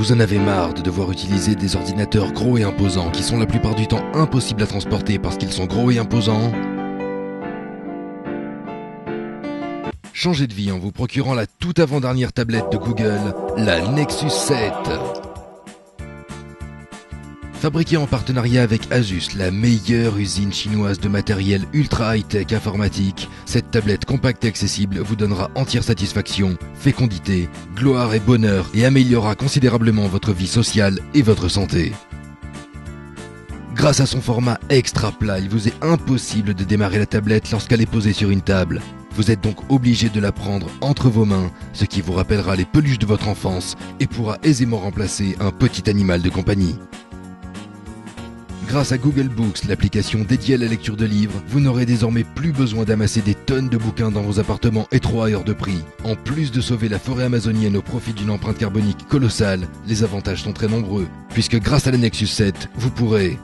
Vous en avez marre de devoir utiliser des ordinateurs gros et imposants qui sont la plupart du temps impossibles à transporter parce qu'ils sont gros et imposants? Changez de vie en vous procurant la toute avant-dernière tablette de Google, la Nexus 7. Fabriquée en partenariat avec Asus, la meilleure usine chinoise de matériel ultra high-tech informatique, cette tablette compacte et accessible vous donnera entière satisfaction, fécondité, gloire et bonheur et améliorera considérablement votre vie sociale et votre santé. Grâce à son format extra plat, il vous est impossible de démarrer la tablette lorsqu'elle est posée sur une table. Vous êtes donc obligé de la prendre entre vos mains, ce qui vous rappellera les peluches de votre enfance et pourra aisément remplacer un petit animal de compagnie. Grâce à Google Books, l'application dédiée à la lecture de livres, vous n'aurez désormais plus besoin d'amasser des tonnes de bouquins dans vos appartements étroits et hors de prix. En plus de sauver la forêt amazonienne au profit d'une empreinte carbonique colossale, les avantages sont très nombreux, puisque grâce à la Nexus 7, vous pourrez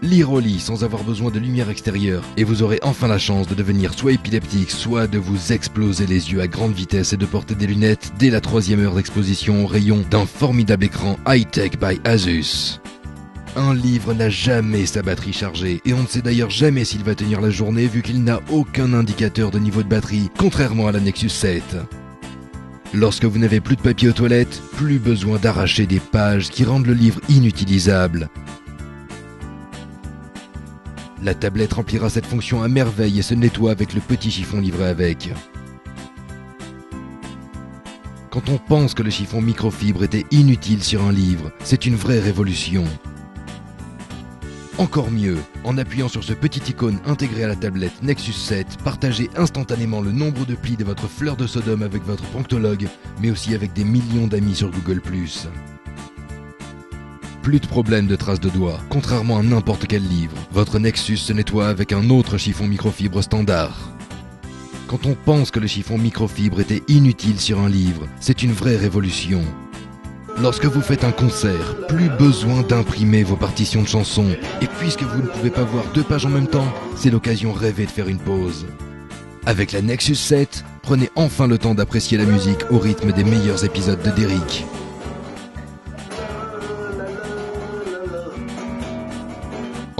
lire au lit sans avoir besoin de lumière extérieure, et vous aurez enfin la chance de devenir soit épileptique, soit de vous exploser les yeux à grande vitesse et de porter des lunettes dès la troisième heure d'exposition au rayon d'un formidable écran high-tech by Asus. Un livre n'a jamais sa batterie chargée et on ne sait d'ailleurs jamais s'il va tenir la journée vu qu'il n'a aucun indicateur de niveau de batterie, contrairement à la Nexus 7. Lorsque vous n'avez plus de papier aux toilettes, plus besoin d'arracher des pages qui rendent le livre inutilisable. La tablette remplira cette fonction à merveille et se nettoie avec le petit chiffon livré avec. Quand on pense que le chiffon microfibre était inutile sur un livre, c'est une vraie révolution. Encore mieux, en appuyant sur ce petit icône intégré à la tablette Nexus 7, partagez instantanément le nombre de plis de votre fleur de Sodome avec votre pronctologue, mais aussi avec des millions d'amis sur Google ⁇ plus de problème de traces de doigts, contrairement à n'importe quel livre. Votre Nexus se nettoie avec un autre chiffon microfibre standard. Quand on pense que le chiffon microfibre était inutile sur un livre, c'est une vraie révolution. Lorsque vous faites un concert, plus besoin d'imprimer vos partitions de chansons. Et puisque vous ne pouvez pas voir deux pages en même temps, c'est l'occasion rêvée de faire une pause. Avec la Nexus 7, prenez enfin le temps d'apprécier la musique au rythme des meilleurs épisodes de Derrick.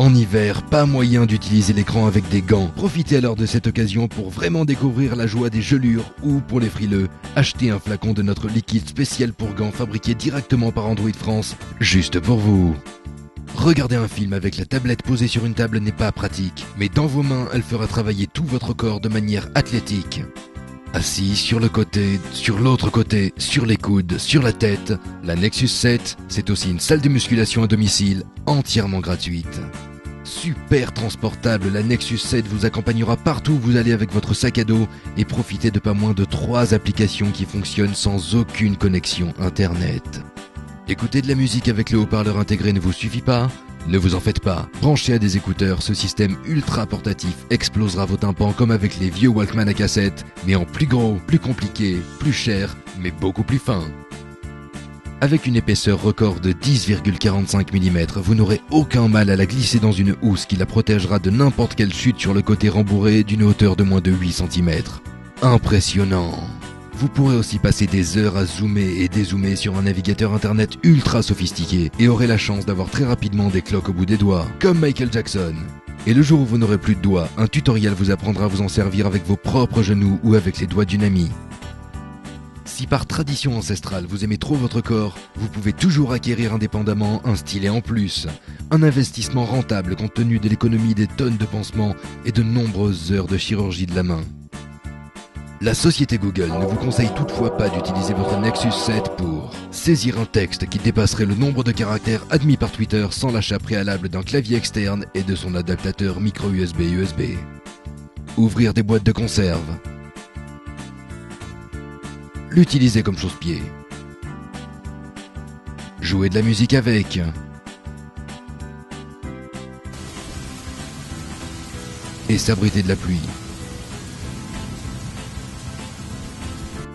En hiver, pas moyen d'utiliser l'écran avec des gants. Profitez alors de cette occasion pour vraiment découvrir la joie des gelures ou, pour les frileux, achetez un flacon de notre liquide spécial pour gants fabriqué directement par Android France, juste pour vous. Regarder un film avec la tablette posée sur une table n'est pas pratique, mais dans vos mains, elle fera travailler tout votre corps de manière athlétique. Assis sur le côté, sur l'autre côté, sur les coudes, sur la tête, la Nexus 7, c'est aussi une salle de musculation à domicile entièrement gratuite. Super transportable, la Nexus 7 vous accompagnera partout où vous allez avec votre sac à dos et profitez de pas moins de 3 applications qui fonctionnent sans aucune connexion Internet. Écouter de la musique avec le haut-parleur intégré ne vous suffit pas ne vous en faites pas, branchez à des écouteurs, ce système ultra portatif explosera vos tympans comme avec les vieux Walkman à cassette, mais en plus gros, plus compliqué, plus cher, mais beaucoup plus fin. Avec une épaisseur record de 10,45 mm, vous n'aurez aucun mal à la glisser dans une housse qui la protégera de n'importe quelle chute sur le côté rembourré d'une hauteur de moins de 8 cm. Impressionnant vous pourrez aussi passer des heures à zoomer et dézoomer sur un navigateur internet ultra sophistiqué et aurez la chance d'avoir très rapidement des cloques au bout des doigts, comme Michael Jackson. Et le jour où vous n'aurez plus de doigts, un tutoriel vous apprendra à vous en servir avec vos propres genoux ou avec les doigts d'une amie. Si par tradition ancestrale vous aimez trop votre corps, vous pouvez toujours acquérir indépendamment un stylet en plus. Un investissement rentable compte tenu de l'économie des tonnes de pansements et de nombreuses heures de chirurgie de la main. La société Google ne vous conseille toutefois pas d'utiliser votre Nexus 7 pour saisir un texte qui dépasserait le nombre de caractères admis par Twitter sans l'achat préalable d'un clavier externe et de son adaptateur micro USB USB. Ouvrir des boîtes de conserve. L'utiliser comme chausse-pied. Jouer de la musique avec. Et s'abriter de la pluie.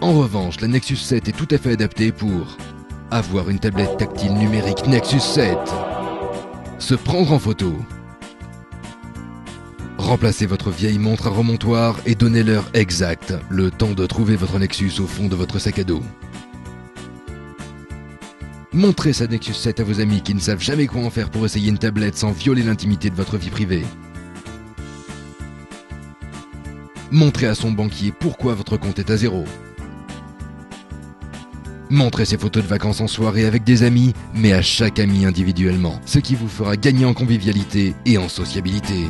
En revanche, la Nexus 7 est tout à fait adaptée pour avoir une tablette tactile numérique Nexus 7, se prendre en photo, remplacer votre vieille montre à remontoir et donner l'heure exacte, le temps de trouver votre Nexus au fond de votre sac à dos. Montrez sa Nexus 7 à vos amis qui ne savent jamais quoi en faire pour essayer une tablette sans violer l'intimité de votre vie privée. Montrez à son banquier pourquoi votre compte est à zéro. Montrez ses photos de vacances en soirée avec des amis, mais à chaque ami individuellement, ce qui vous fera gagner en convivialité et en sociabilité.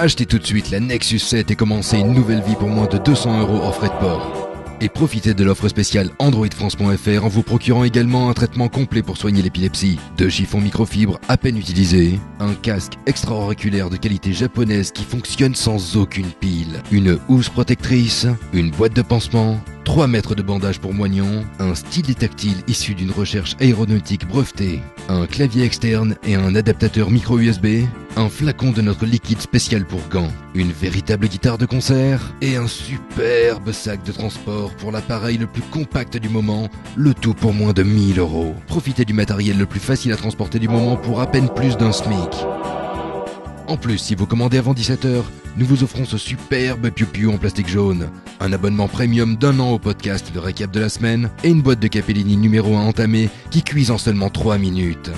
Achetez tout de suite la Nexus 7 et commencez une nouvelle vie pour moins de 200 euros hors frais de port. Et profitez de l'offre spéciale AndroidFrance.fr en vous procurant également un traitement complet pour soigner l'épilepsie, deux chiffons microfibres à peine utilisés, un casque extra-auriculaire de qualité japonaise qui fonctionne sans aucune pile, une housse protectrice, une boîte de pansement, 3 mètres de bandage pour moignons, un stylet tactile issu d'une recherche aéronautique brevetée, un clavier externe et un adaptateur micro USB, un flacon de notre liquide spécial pour gants, une véritable guitare de concert et un superbe sac de transport pour l'appareil le plus compact du moment, le tout pour moins de 1000 euros. Profitez du matériel le plus facile à transporter du moment pour à peine plus d'un SMIC. En plus, si vous commandez avant 17h, nous vous offrons ce superbe piou en plastique jaune, un abonnement premium d'un an au podcast de récap de la semaine et une boîte de Capellini numéro 1 entamée qui cuise en seulement 3 minutes.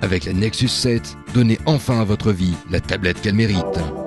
Avec la Nexus 7, donnez enfin à votre vie la tablette qu'elle mérite.